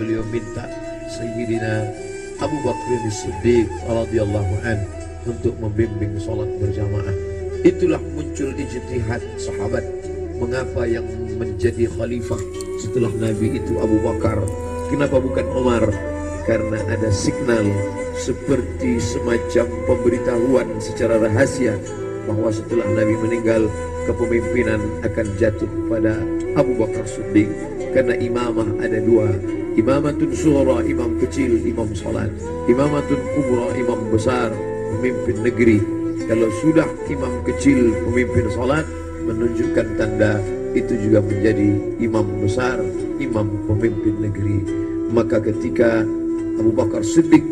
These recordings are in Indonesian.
beliau minta Sayyidina Abu Bakar Siddiq radhiyallahu an untuk membimbing sholat berjamaah. Itulah muncul ijtihad sahabat mengapa yang menjadi khalifah setelah Nabi itu Abu Bakar. Kenapa bukan Umar? Karena ada signal seperti semacam pemberitahuan secara rahasia bahwa setelah Nabi meninggal kepemimpinan akan jatuh pada Abu Bakar Siddiq karena imamah ada dua. Imamatun sughra imam kecil imam salat. Imamatun kubra imam besar pemimpin negeri. Kalau sudah imam kecil pemimpin salat menunjukkan tanda itu juga menjadi imam besar imam pemimpin negeri. Maka ketika Abu Bakar Siddiq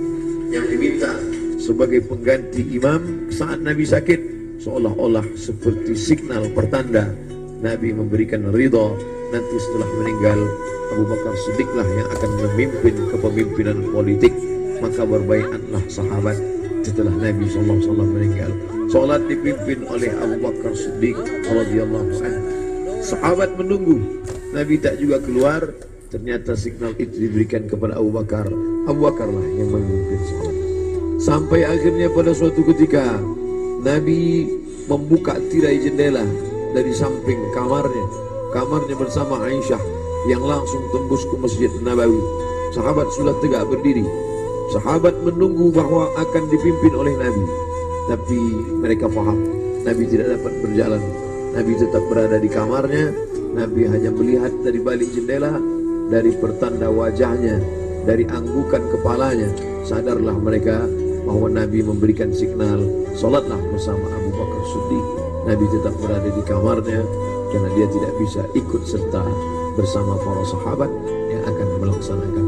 yang diminta sebagai pengganti imam saat Nabi sakit seolah-olah seperti signal pertanda Nabi memberikan ridha. Nanti setelah meninggal Abu Bakar Siddiqlah yang akan memimpin kepemimpinan politik. Maka berbaiatlah sahabat setelah Nabi SAW meninggal. Salat dipimpin oleh Abu Bakar Siddiq radhiyallahu anhu. Sahabat menunggu. Nabi tak juga keluar. Ternyata signal itu diberikan kepada Abu Bakar. Abu Bakarlah yang memimpin salat sampai akhirnya pada suatu ketika Nabi membuka tirai jendela dari samping kamarnya. Kamarnya bersama Aisyah yang langsung tembus ke Masjid Nabawi. Sahabat sudah tegak berdiri. Sahabat menunggu bahwa akan dipimpin oleh Nabi. Tapi mereka faham Nabi tidak dapat berjalan. Nabi tetap berada di kamarnya. Nabi hanya melihat dari balik jendela dari pertanda wajahnya dari anggukan kepalanya. Sadarlah mereka bahwa Nabi memberikan signal Salatlah bersama Abu Bakar Siddiq. Nabi tetap berada di kamarnya karena dia tidak bisa ikut serta bersama para sahabat yang akan melaksanakan